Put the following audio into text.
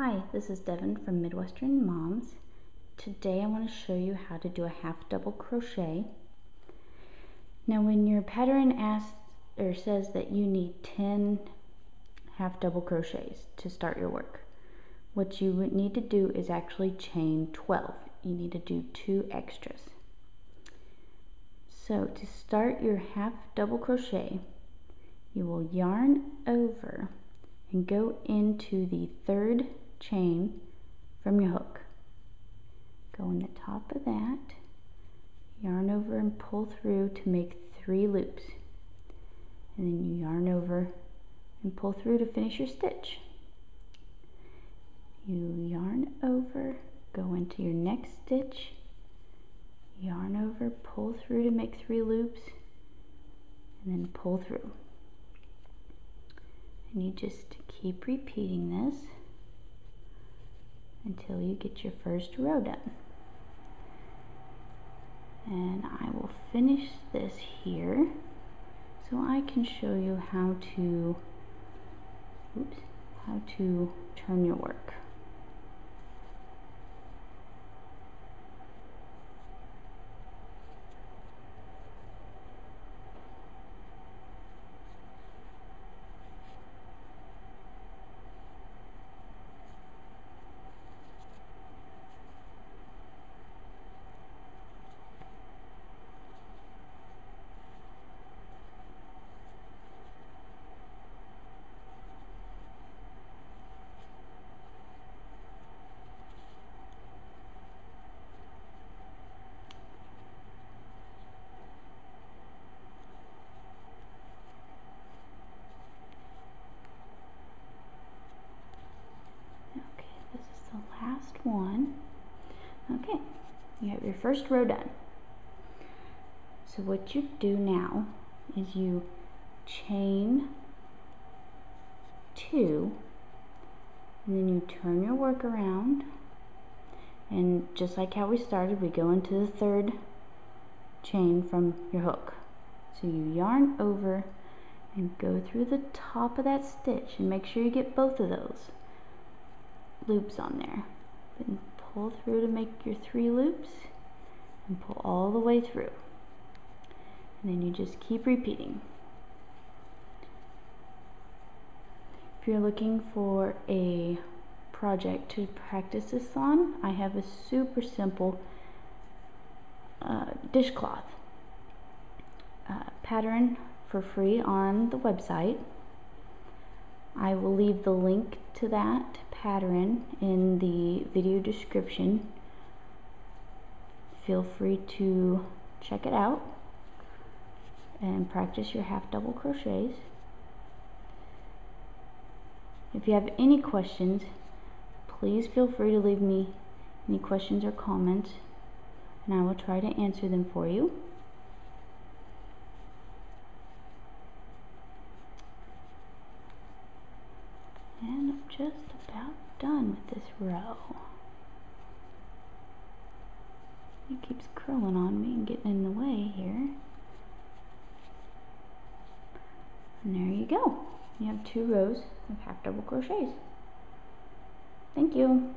Hi, this is Devin from Midwestern Moms. Today I want to show you how to do a half double crochet. Now when your pattern asks or says that you need 10 half double crochets to start your work, what you would need to do is actually chain 12. You need to do two extras. So to start your half double crochet, you will yarn over and go into the third chain from your hook. Go in the top of that, yarn over and pull through to make three loops. And then you yarn over and pull through to finish your stitch. You yarn over, go into your next stitch, yarn over, pull through to make three loops, and then pull through. And you just keep repeating this until you get your first row done. And I will finish this here so I can show you how to oops, how to turn your work. One. Okay, you have your first row done. So what you do now is you chain two, and then you turn your work around, and just like how we started, we go into the third chain from your hook. So you yarn over and go through the top of that stitch and make sure you get both of those loops on there. Then pull through to make your three loops and pull all the way through. And then you just keep repeating. If you're looking for a project to practice this on, I have a super simple uh, dishcloth uh, pattern for free on the website. I will leave the link to that pattern in the video description. Feel free to check it out and practice your half double crochets. If you have any questions, please feel free to leave me any questions or comments and I will try to answer them for you. And I'm just about done with this row. It keeps curling on me and getting in the way here. And there you go. You have two rows of half double crochets. Thank you.